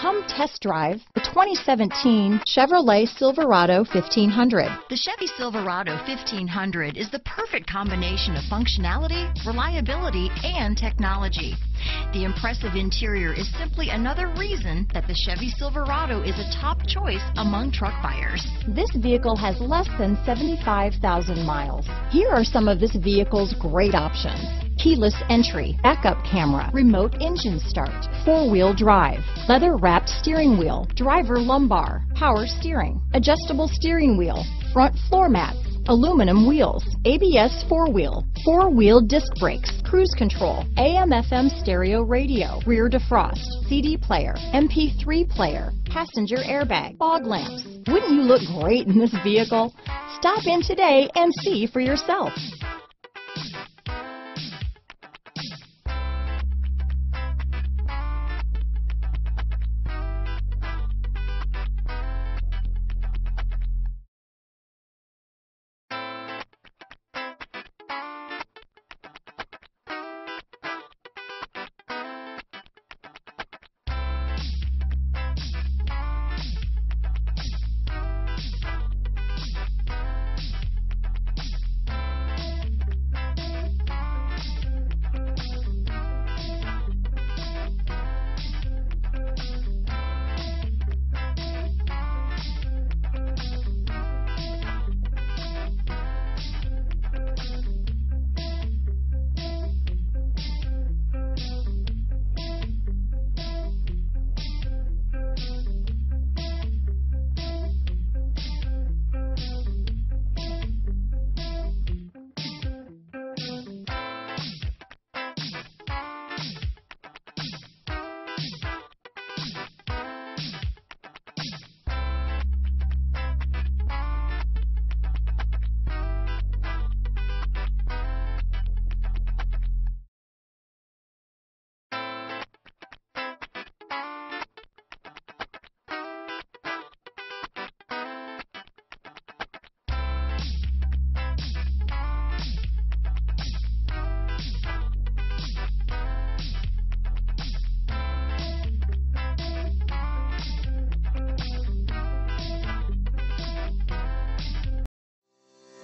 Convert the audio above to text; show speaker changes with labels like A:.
A: Come test drive the 2017 Chevrolet Silverado 1500.
B: The Chevy Silverado 1500 is the perfect combination of functionality, reliability, and technology. The impressive interior is simply another reason that the Chevy Silverado is a top choice among truck buyers.
A: This vehicle has less than 75,000 miles. Here are some of this vehicle's great options keyless entry, backup camera, remote engine start, four-wheel drive, leather-wrapped steering wheel, driver lumbar, power steering, adjustable steering wheel, front floor mats, aluminum wheels, ABS four-wheel, four-wheel disc brakes, cruise control, AM FM stereo radio, rear defrost, CD player, MP3 player, passenger airbag, fog lamps. Wouldn't you look great in this vehicle? Stop in today and see for yourself.